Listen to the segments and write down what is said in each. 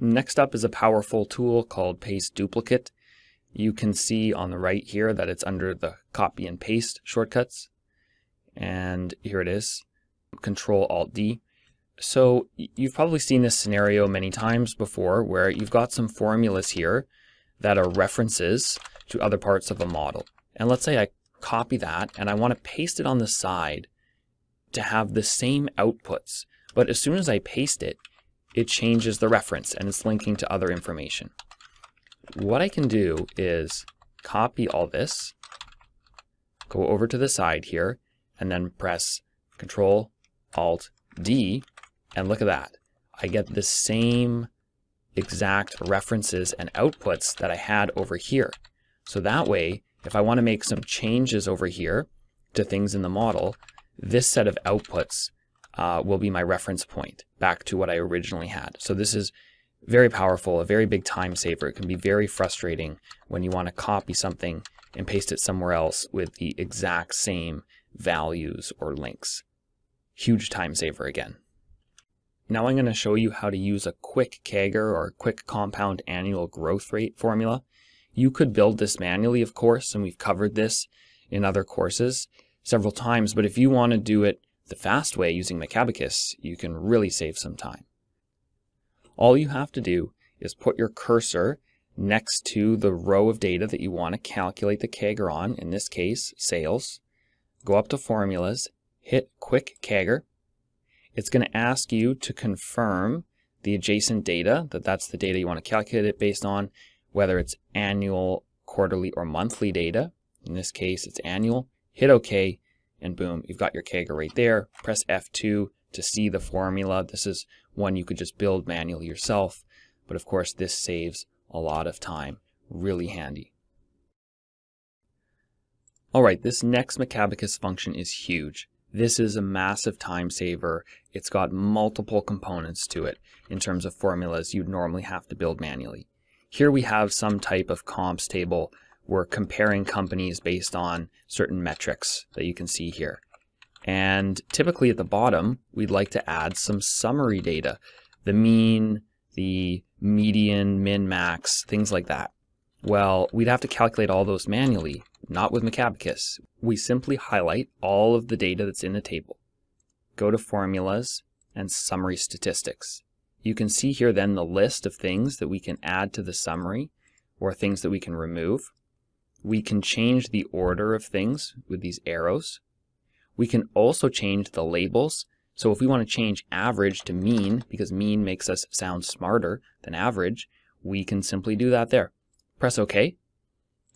Next up is a powerful tool called Paste Duplicate. You can see on the right here that it's under the copy and paste shortcuts. And here it is, Control Alt D. So you've probably seen this scenario many times before where you've got some formulas here that are references to other parts of a model. And let's say I copy that and I want to paste it on the side to have the same outputs. But as soon as I paste it, it changes the reference and it's linking to other information. What I can do is copy all this, go over to the side here, and then press Control Alt D and look at that. I get the same exact references and outputs that I had over here. So that way, if I want to make some changes over here to things in the model, this set of outputs uh, will be my reference point back to what I originally had. So this is very powerful, a very big time saver. It can be very frustrating when you want to copy something and paste it somewhere else with the exact same values or links. Huge time saver again. Now I'm going to show you how to use a quick CAGR or quick compound annual growth rate formula. You could build this manually, of course, and we've covered this in other courses several times, but if you want to do it the fast way using Macabacus, you can really save some time. All you have to do is put your cursor next to the row of data that you want to calculate the CAGR on, in this case, sales. Go up to Formulas, hit Quick CAGR, it's going to ask you to confirm the adjacent data, that that's the data you want to calculate it based on, whether it's annual, quarterly, or monthly data. In this case, it's annual. Hit OK, and boom, you've got your CAGR right there. Press F2 to see the formula. This is one you could just build manually yourself, but of course this saves a lot of time. Really handy. Alright, this next Macabacus function is huge. This is a massive time saver. It's got multiple components to it in terms of formulas you'd normally have to build manually. Here we have some type of comps table. We're comparing companies based on certain metrics that you can see here. And typically at the bottom, we'd like to add some summary data, the mean, the median, min, max, things like that. Well, we'd have to calculate all those manually, not with Macabacus. We simply highlight all of the data that's in the table. Go to Formulas and Summary Statistics. You can see here then the list of things that we can add to the summary or things that we can remove. We can change the order of things with these arrows. We can also change the labels. So if we want to change average to mean, because mean makes us sound smarter than average, we can simply do that there. Press OK,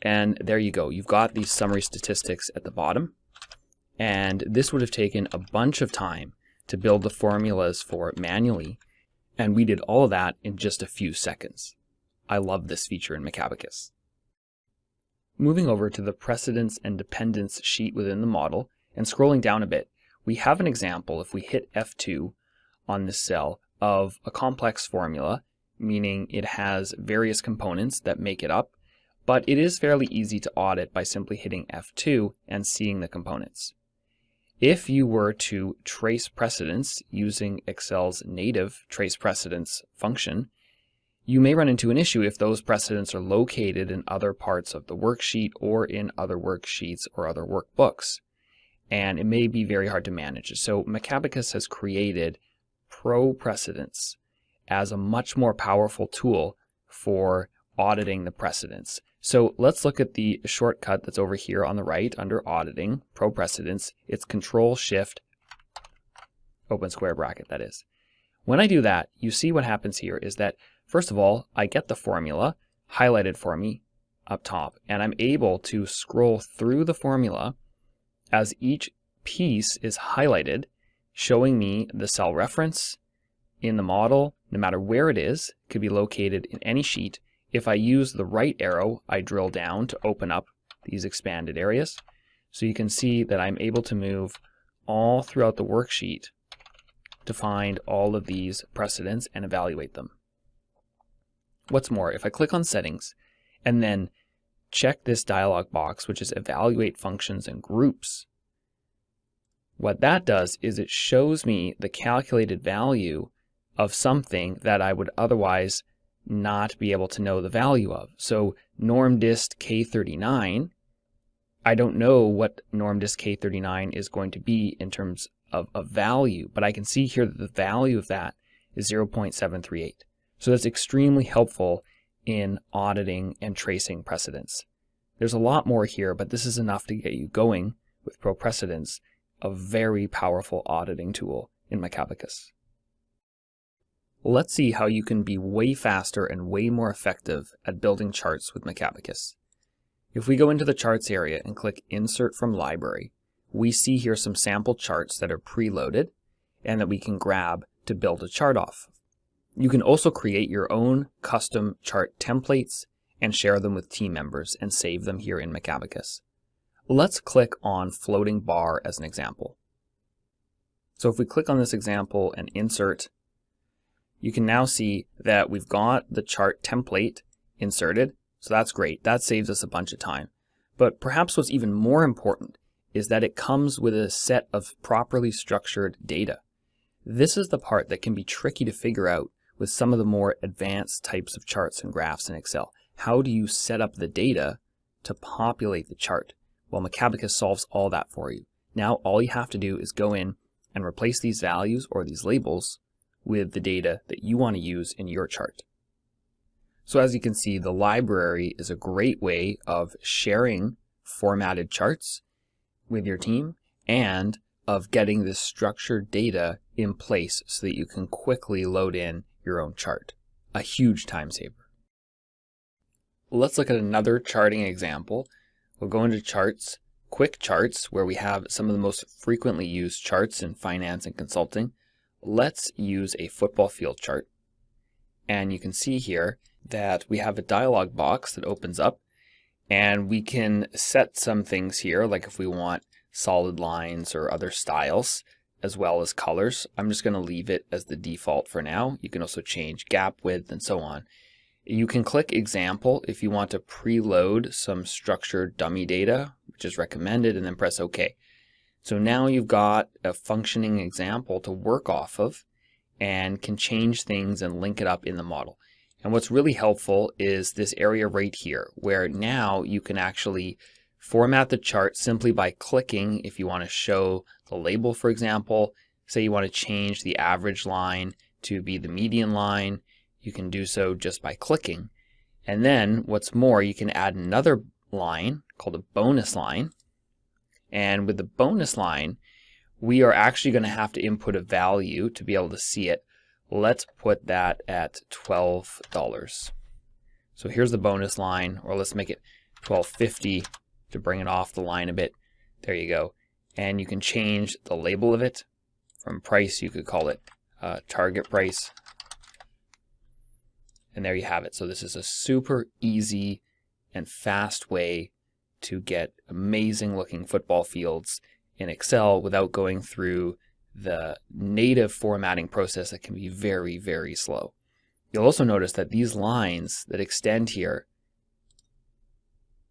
and there you go. You've got these summary statistics at the bottom. And this would have taken a bunch of time to build the formulas for it manually. And we did all of that in just a few seconds. I love this feature in Macabacus. Moving over to the precedents and dependents sheet within the model and scrolling down a bit, we have an example if we hit F2 on this cell of a complex formula meaning it has various components that make it up, but it is fairly easy to audit by simply hitting F2 and seeing the components. If you were to trace precedents using Excel's native trace precedents function, you may run into an issue if those precedents are located in other parts of the worksheet or in other worksheets or other workbooks. And it may be very hard to manage. So Macabacus has created Pro precedents as a much more powerful tool for auditing the precedents. So let's look at the shortcut that's over here on the right under auditing, pro precedents. It's control shift, open square bracket that is. When I do that, you see what happens here is that first of all, I get the formula highlighted for me up top and I'm able to scroll through the formula as each piece is highlighted showing me the cell reference in the model, no matter where it is, could be located in any sheet. If I use the right arrow, I drill down to open up these expanded areas. So you can see that I'm able to move all throughout the worksheet to find all of these precedents and evaluate them. What's more, if I click on settings and then check this dialog box, which is evaluate functions and groups, what that does is it shows me the calculated value of something that I would otherwise not be able to know the value of. So normdist K39, I don't know what normdist K39 is going to be in terms of a value, but I can see here that the value of that is 0.738. So that's extremely helpful in auditing and tracing precedents. There's a lot more here, but this is enough to get you going with ProPrecedents, a very powerful auditing tool in Macabacus. Let's see how you can be way faster and way more effective at building charts with Macabacus. If we go into the charts area and click Insert from Library, we see here some sample charts that are preloaded and that we can grab to build a chart off. You can also create your own custom chart templates and share them with team members and save them here in Macabacus. Let's click on floating bar as an example. So if we click on this example and insert you can now see that we've got the chart template inserted. So that's great. That saves us a bunch of time. But perhaps what's even more important is that it comes with a set of properly structured data. This is the part that can be tricky to figure out with some of the more advanced types of charts and graphs in Excel. How do you set up the data to populate the chart? Well, Macabacus solves all that for you. Now all you have to do is go in and replace these values or these labels with the data that you want to use in your chart. So as you can see, the library is a great way of sharing formatted charts with your team and of getting this structured data in place so that you can quickly load in your own chart. A huge time saver. Let's look at another charting example. We'll go into charts, quick charts, where we have some of the most frequently used charts in finance and consulting let's use a football field chart. And you can see here that we have a dialog box that opens up and we can set some things here, like if we want solid lines or other styles, as well as colors. I'm just going to leave it as the default for now. You can also change gap width and so on. You can click example if you want to preload some structured dummy data, which is recommended, and then press OK. So now you've got a functioning example to work off of and can change things and link it up in the model. And what's really helpful is this area right here, where now you can actually format the chart simply by clicking if you want to show the label, for example. Say you want to change the average line to be the median line, you can do so just by clicking. And then what's more, you can add another line called a bonus line and with the bonus line, we are actually going to have to input a value to be able to see it. Let's put that at $12. So here's the bonus line, or let's make it 1250 to bring it off the line a bit. There you go. And you can change the label of it. From price, you could call it uh, target price. And there you have it. So this is a super easy and fast way to get amazing looking football fields in Excel without going through the native formatting process that can be very, very slow. You'll also notice that these lines that extend here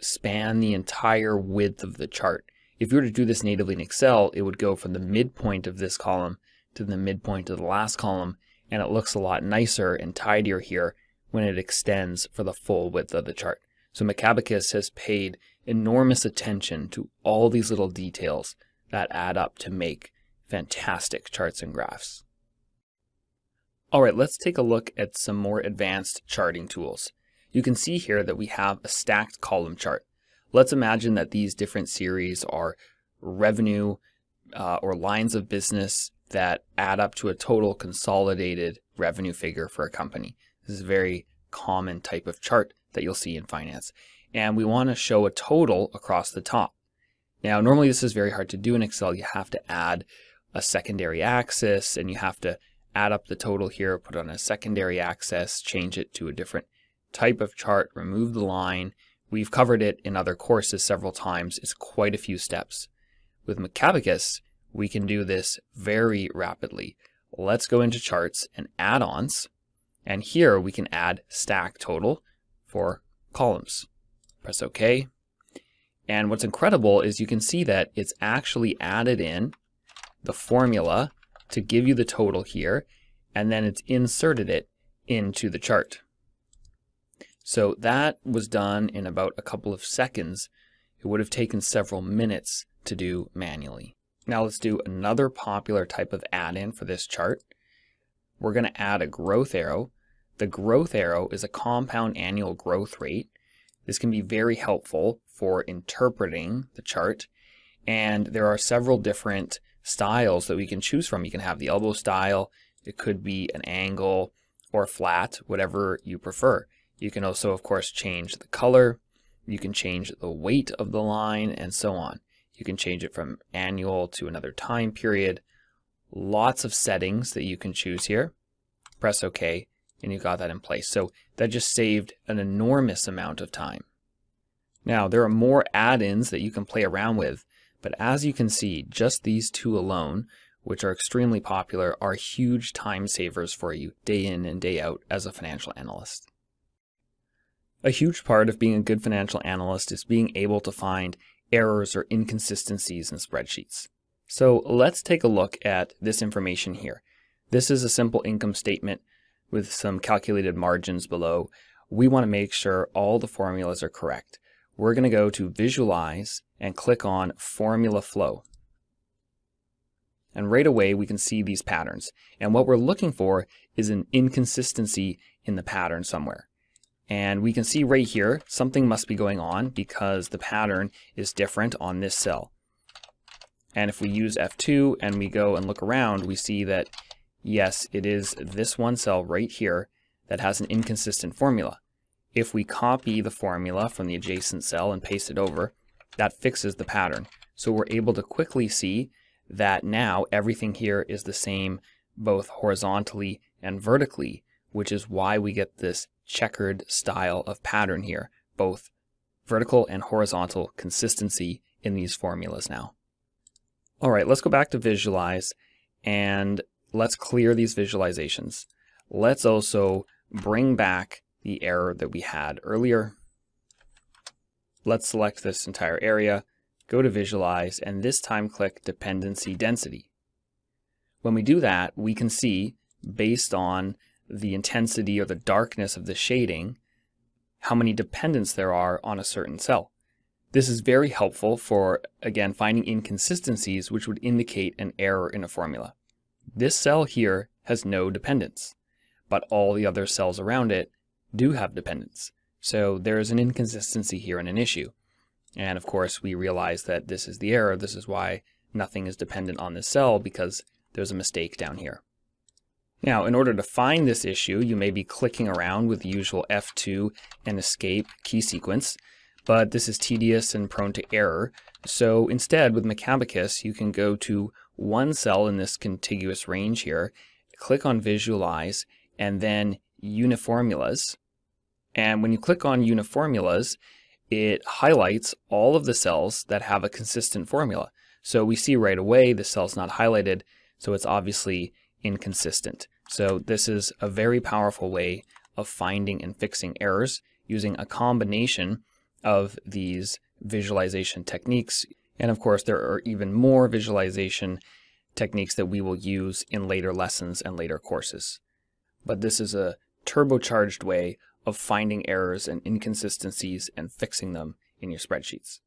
span the entire width of the chart. If you were to do this natively in Excel, it would go from the midpoint of this column to the midpoint of the last column, and it looks a lot nicer and tidier here when it extends for the full width of the chart. So Macabacus has paid enormous attention to all these little details that add up to make fantastic charts and graphs. All right, let's take a look at some more advanced charting tools. You can see here that we have a stacked column chart. Let's imagine that these different series are revenue uh, or lines of business that add up to a total consolidated revenue figure for a company. This is a very common type of chart that you'll see in finance. And we want to show a total across the top. Now, normally this is very hard to do in Excel. You have to add a secondary axis and you have to add up the total here, put on a secondary axis, change it to a different type of chart, remove the line. We've covered it in other courses several times. It's quite a few steps. With Macabacus, we can do this very rapidly. Let's go into charts and add-ons. And here we can add stack total for columns. Press OK. And what's incredible is you can see that it's actually added in the formula to give you the total here, and then it's inserted it into the chart. So that was done in about a couple of seconds. It would have taken several minutes to do manually. Now let's do another popular type of add-in for this chart. We're going to add a growth arrow. The growth arrow is a compound annual growth rate. This can be very helpful for interpreting the chart. And there are several different styles that we can choose from. You can have the elbow style, it could be an angle or flat, whatever you prefer. You can also, of course, change the color. You can change the weight of the line and so on. You can change it from annual to another time period. Lots of settings that you can choose here. Press OK, and you got that in place. So that just saved an enormous amount of time. Now, there are more add-ins that you can play around with, but as you can see, just these two alone, which are extremely popular, are huge time savers for you day in and day out as a financial analyst. A huge part of being a good financial analyst is being able to find errors or inconsistencies in spreadsheets. So let's take a look at this information here. This is a simple income statement with some calculated margins below. We want to make sure all the formulas are correct. We're going to go to Visualize and click on Formula Flow. And right away we can see these patterns. And what we're looking for is an inconsistency in the pattern somewhere. And we can see right here, something must be going on because the pattern is different on this cell. And if we use F2 and we go and look around, we see that, yes, it is this one cell right here that has an inconsistent formula. If we copy the formula from the adjacent cell and paste it over, that fixes the pattern. So we're able to quickly see that now everything here is the same both horizontally and vertically, which is why we get this checkered style of pattern here, both vertical and horizontal consistency in these formulas now. All right, let's go back to visualize and let's clear these visualizations. Let's also bring back the error that we had earlier. Let's select this entire area, go to visualize, and this time click dependency density. When we do that, we can see based on the intensity or the darkness of the shading, how many dependents there are on a certain cell. This is very helpful for, again, finding inconsistencies which would indicate an error in a formula. This cell here has no dependents, but all the other cells around it do have dependents. So there is an inconsistency here and an issue. And of course, we realize that this is the error. This is why nothing is dependent on this cell because there's a mistake down here. Now, in order to find this issue, you may be clicking around with the usual F2 and escape key sequence, but this is tedious and prone to error. So instead, with Macabacus, you can go to one cell in this contiguous range here, click on Visualize, and then Uniformulas. And when you click on Uniformulas, it highlights all of the cells that have a consistent formula. So we see right away the cell's not highlighted, so it's obviously inconsistent. So this is a very powerful way of finding and fixing errors using a combination of these visualization techniques. And of course, there are even more visualization techniques that we will use in later lessons and later courses. But this is a turbocharged way of finding errors and inconsistencies and fixing them in your spreadsheets.